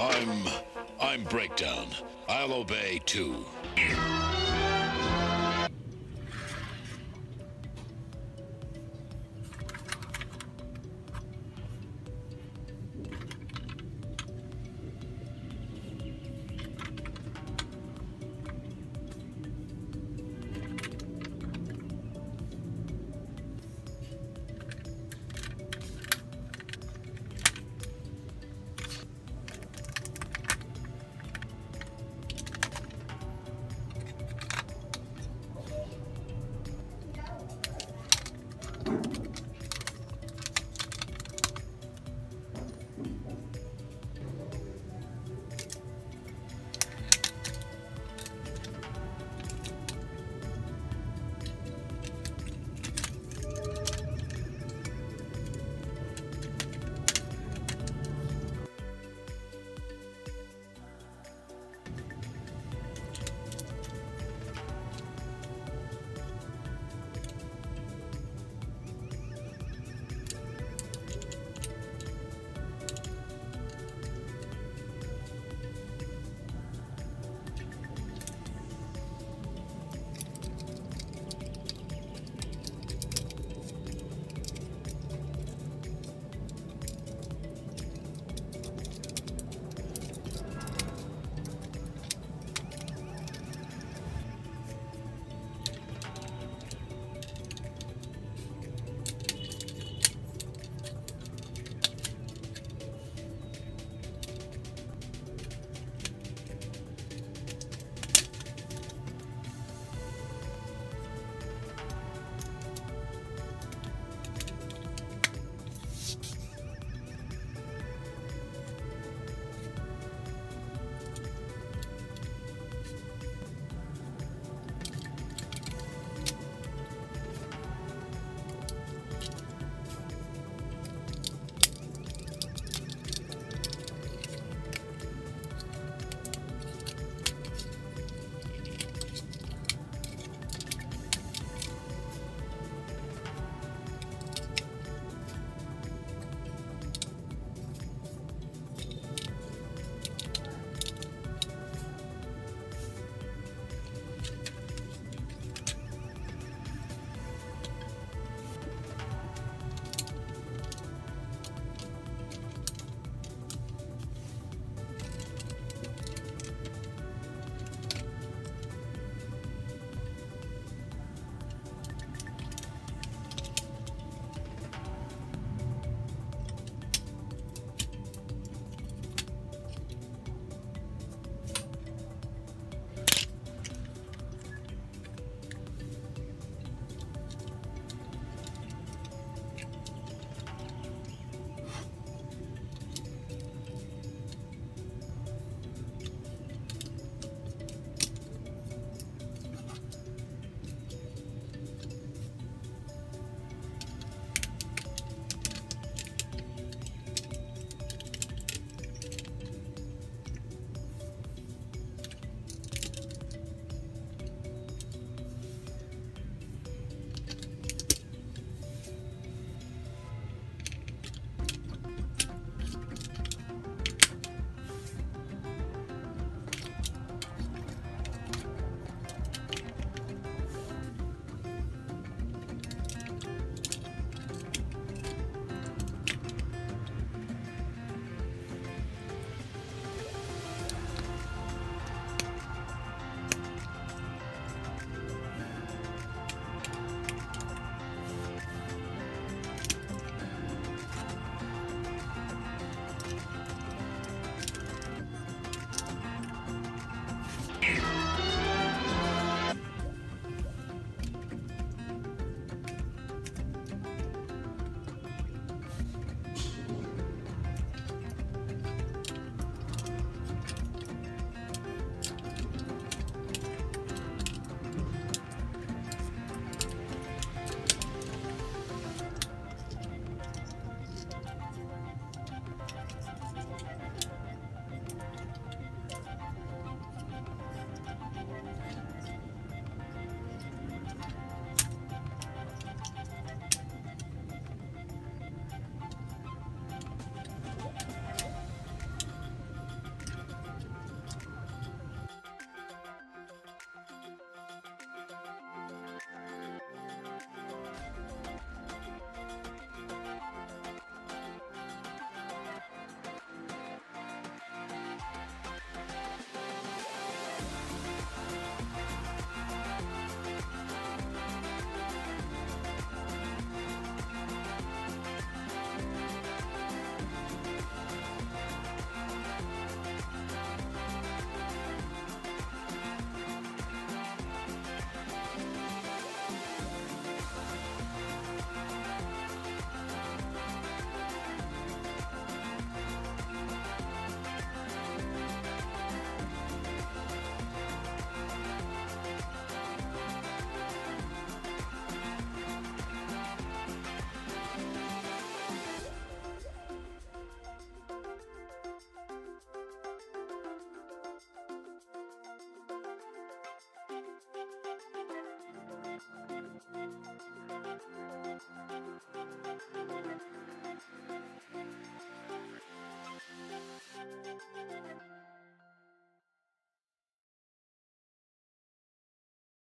I'm... I'm Breakdown. I'll obey, too.